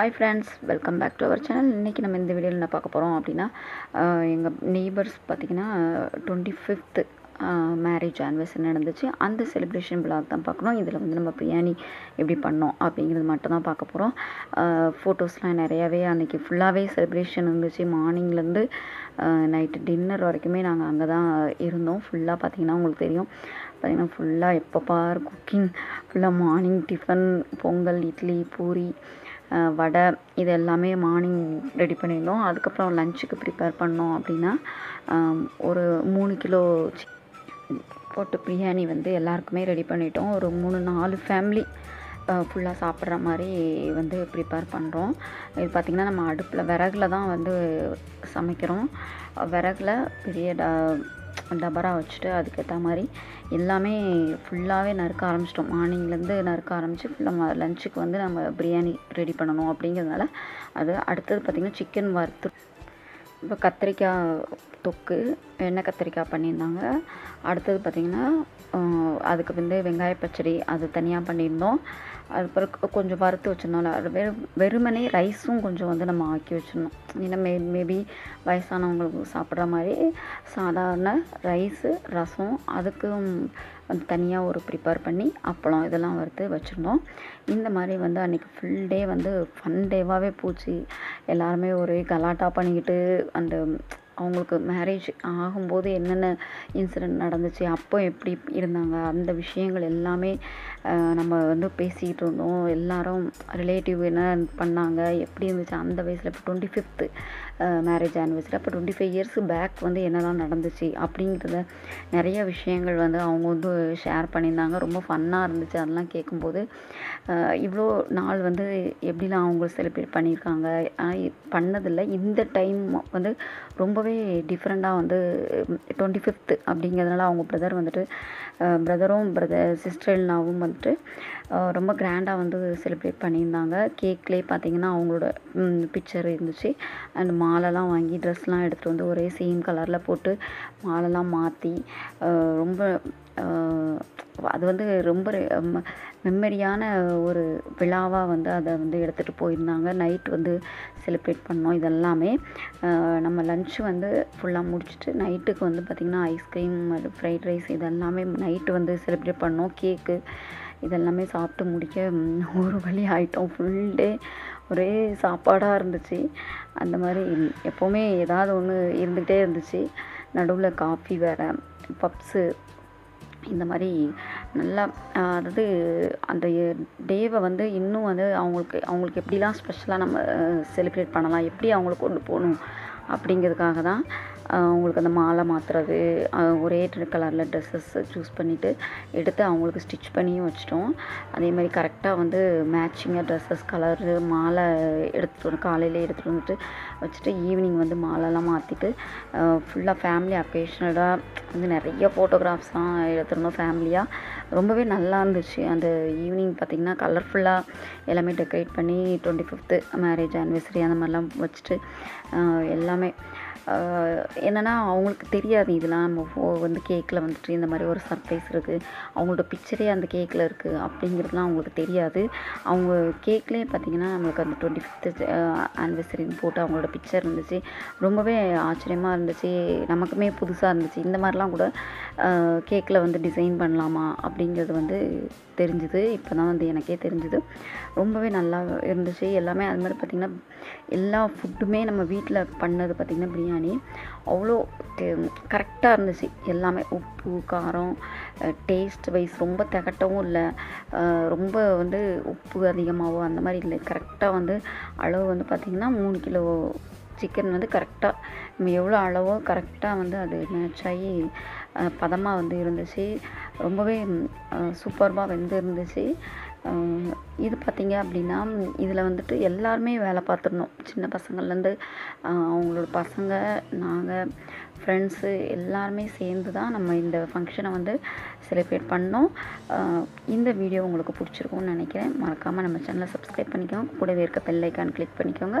Hi friends welcome back to our channel இன்றைக்கி நம்ம இந்த வீடியோவில் என்ன பார்க்க போகிறோம் அப்படின்னா எங்கள் நெய்பர்ஸ் பார்த்திங்கன்னா டுவெண்ட்டி ஃபிஃப்த்து மேரேஜ் ஆனிவர்சரி நடந்துச்சு. அந்த செலிப்ரேஷன் பிளாக் தான் பார்க்கணும். இதில் வந்து நம்ம பிரியாணி எப்படி பண்ணோம் அப்படிங்கிறது மட்டும் தான் பார்க்க போகிறோம் ஃபோட்டோஸ்லாம் நிறையாவே அன்றைக்கி ஃபுல்லாகவே செலிப்ரேஷன் இருந்துச்சு. மார்னிங்லேருந்து நைட்டு டின்னர் வரைக்குமே நாங்கள் அங்கே தான் இருந்தோம். ஃபுல்லாக பார்த்திங்கன்னா உங்களுக்கு தெரியும். பார்த்திங்கன்னா ஃபுல்லாக எப்போ பார் குக்கிங் ஃபுல்லாக மார்னிங் டிஃபன் பொங்கல் இட்லி பூரி வடை இது எல்லாமே மார்னிங் ரெடி பண்ணியிருந்தோம் அதுக்கப்புறம் லஞ்சுக்கு ப்ரிப்பேர் பண்ணோம் அப்படின்னா ஒரு மூணு கிலோ போட்டு பிரியாணி வந்து எல்லாருக்குமே ரெடி பண்ணிட்டோம். ஒரு மூணு நாலு ஃபேமிலி ஃபுல்லாக சாப்பிட்ற மாதிரி வந்து ப்ரிப்பேர் பண்ணுறோம் இது பார்த்திங்கன்னா நம்ம அடுப்பில் விறகுல தான் வந்து சமைக்கிறோம். விறகுல பெரிய ட டபரா வச்சுட்டு அதுக்கேற்ற மாதிரி எல்லாமே ஃபுல்லாகவே நறுக்க ஆரம்பிச்சிட்டோம். மார்னிங்லேருந்து நறுக்க ஆரம்பித்து ஃபுல்லாக லஞ்சுக்கு வந்து நம்ம பிரியாணி ரெடி பண்ணணும் அப்படிங்கிறதுனால அது அடுத்தது பார்த்திங்கன்னா சிக்கன் வறுத்து இப்போ கத்திரிக்காய் தொக்கு எண்ணெய் கத்திரிக்காய் பண்ணியிருந்தாங்க. அடுத்தது பார்த்திங்கன்னா அதுக்கு வந்து வெங்காய பச்சடி அது தனியாக பண்ணியிருந்தோம். அது பிறகு கொஞ்சம் வறுத்து வச்சிருந்தோம்ல. அது வெறும் வெறுமனே ரைஸும் கொஞ்சம் வந்து நம்ம ஆக்கி வச்சிடணும் ஏன்னா மே மேபி வயசானவங்களுக்கு சாப்பிட்ற மாதிரி சாதாரண ரைஸு ரசம் அதுக்கும் வந்து தனியாக ஒரு ப்ரிப்பேர் பண்ணி அப்பளம் இதெல்லாம் வறுத்து வச்சுருந்தோம். இந்த மாதிரி வந்து அன்றைக்கி ஃபுல் டே வந்து ஃபன் டேவாகவே போச்சு. எல்லாருமே ஒரே கலாட்டா பண்ணிக்கிட்டு அந்த அவங்களுக்கு மேரேஜ் ஆகும்போது என்னென்ன இன்சிடெண்ட் நடந்துச்சு அப்போ எப்படி இருந்தாங்க அந்த விஷயங்கள் எல்லாமே நம்ம வந்து பேசிக்கிட்டு இருந்தோம். எல்லாரும் ரிலேட்டிவ் என்ன பண்ணாங்க எப்படி இருந்துச்சு அந்த வயசில் இப்போ டுவெண்ட்டி ஃபிஃப்த்து மேரேஜ் ஆனிவர்சரி அப்போ டுவெண்ட்டி ஃபைவ் இயர்ஸ் பேக் வந்து என்னெல்லாம் நடந்துச்சு அப்படிங்கிறத நிறைய விஷயங்கள் வந்து அவங்க வந்து ஷேர் பண்ணியிருந்தாங்க. ரொம்ப ஃபன்னாக இருந்துச்சு. அதெல்லாம் கேட்கும்போது இவ்வளோ நாள் வந்து எப்படிலாம் அவங்க செலிப்ரேட் பண்ணியிருக்காங்க? ஆனால் பண்ணதில்லை. இந்த டைம் வந்து ரொம்பவே டிஃப்ரெண்ட்டாக வந்து டுவெண்ட்டி ஃபிஃப்த்து அப்படிங்கிறதுனால அவங்க பிரதர் வந்துட்டு பிரதரும் பிரதர் சிஸ்டர்னாவும் வந்துட்டு ரொம்ப கிராண்டாக வந்து செலிப்ரேட் பண்ணியிருந்தாங்க. கேக்லேயே பார்த்திங்கன்னா அவங்களோட பிக்சர் இருந்துச்சு. அண்ட் மா மாலைலாம் வாங்கி ட்ரெஸ்லாம் எடுத்துகிட்டு வந்து ஒரே சேம் கலரில் போட்டு மாலைலாம் மாற்றி ரொம்ப அது வந்து ரொம்ப மெமரியான ஒரு விழாவாக வந்து அதை வந்து எடுத்துகிட்டு போயிருந்தாங்க. நைட் வந்து செலிப்ரேட் பண்ணோம் இதெல்லாமே. நம்ம லன்ச் வந்து ஃபுல்லாக முடிச்சுட்டு நைட்டுக்கு வந்து பார்த்திங்கன்னா ஐஸ்கிரீம் அது ஃப்ரைட் ரைஸ் இதெல்லாமே நைட்டு வந்து செலிப்ரேட் பண்ணோம். கேக்கு இதெல்லாமே சாப்பிட்டு முடிக்க ஒரு வழி ஆகிட்டோம் ஃபுல் டே ஒரே சாப்பாடாக இருந்துச்சு. அந்த மாதிரி எப்போவுமே ஏதாவது ஒன்று இருந்துக்கிட்டே இருந்துச்சு. நடுவில் காஃபி வேறு பப்ஸு இந்த மாதிரி நல்லா அதாவது அந்த டேவை வந்து இன்னும் வந்து அவங்களுக்கு அவங்களுக்கு எப்படிலாம் ஸ்பெஷலாக நம்ம செலிப்ரேட் பண்ணலாம் எப்படி அவங்களுக்கு கொண்டு போகணும் அப்படிங்கிறதுக்காக தான் அவங்களுக்கு அந்த மாலை மாற்றுறது ஒரே கலரில் ட்ரெஸ்ஸஸ் சூஸ் பண்ணிவிட்டு எடுத்து அவங்களுக்கு ஸ்டிச் பண்ணியும் வச்சிட்டோம். அதே மாதிரி கரெக்டாக வந்து மேட்சிங்காக ட்ரெஸ்ஸஸ் கலரு மாலை எடுத்துகிட்டு வந்து காலையில் எடுத்துகிட்டு வந்துட்டு வச்சுட்டு ஈவினிங் வந்து மாலைலாம் மாற்றிட்டு ஃபுல்லாக ஃபேமிலி அக்கேஷ்னலாக வந்து நிறைய ஃபோட்டோகிராஃப்ஸ்லாம் எடுத்துருந்தோம் ஃபேமிலியாக ரொம்பவே நல்லா இருந்துச்சு. அந்த ஈவினிங் பார்த்திங்கன்னா கலர்ஃபுல்லாக எல்லாமே டெக்கரேட் பண்ணி டுவெண்ட்டி ஃபிஃப்த்து மேரேஜ் ஆனிவர்சரி அந்த மாதிரிலாம் வச்சுட்டு எல்லாமே என்னென்னா அவங்களுக்கு தெரியாது இதெல்லாம் நம்ம ஃபோ வந்து கேக்கில் வந்துட்டு இந்த மாதிரி ஒரு சர்ப்ரைஸ் இருக்குது அவங்களோட பிக்சரே அந்த கேக்கில் இருக்குது அப்படிங்கிறதுலாம் அவங்களுக்கு தெரியாது. அவங்க கேக்லேயே பார்த்திங்கன்னா நம்மளுக்கு அந்த டுவெண்ட்டி ஃபிஃப்த்து ஆனிவர்சரின்னு போட்டு அவங்களோட பிக்சர் இருந்துச்சு. ரொம்பவே ஆச்சரியமாக இருந்துச்சு. நமக்குமே புதுசாக இருந்துச்சு. இந்த மாதிரிலாம் கூட கேக்கில் வந்து டிசைன் பண்ணலாமா அப்படிங்கிறது வந்து தெரிஞ்சுது. இப்போ தான் வந்து எனக்கே தெரிஞ்சுது. ரொம்பவே நல்லா இருந்துச்சு. எல்லாமே அது மாதிரி பார்த்திங்கன்னா எல்லா ஃபுட்டுமே நம்ம வீட்டில் பண்ணது பார்த்திங்கன்னா பிரியாணி. அவ்வளோ கரெக்டாக இருந்துச்சு. எல்லாமே உப்பு காரம் டேஸ்ட் வைஸ் ரொம்ப திகட்டவும் இல்லை. ரொம்ப வந்து உப்பு அதிகமாகவோ அந்த மாதிரி இல்லை. கரெக்டாக வந்து அளவு வந்து பார்த்திங்கன்னா மூணு கிலோ சிக்கன் வந்து கரெக்டாக நம்ம எவ்வளோ அளவோ கரெக்டாக வந்து அது மேட்ச் ஆகி பதமாக வந்து இருந்துச்சு. ரொம்பவே சூப்பர்பாக வெந்து இருந்துச்சு. இது பார்த்திங்க அப்படின்னா இதில் வந்துட்டு எல்லாருமே வேலை பார்த்துருந்தோம் சின்ன பசங்கள்லேருந்து அவங்களோட பசங்க நாங்கள் ஃப்ரெண்ட்ஸு எல்லாருமே சேர்ந்து தான் நம்ம இந்த ஃபங்க்ஷனை வந்து செலிப்ரேட் பண்ணோம். இந்த வீடியோ உங்களுக்கு பிடிச்சிருக்கும்னு நினைக்கிறேன். மறக்காமல் நம்ம சேனலை சப்ஸ்கிரைப் பண்ணிக்கோங்க. கூடவே இருக்க பெல்லைக்கான் கிளிக் பண்ணிக்கோங்க.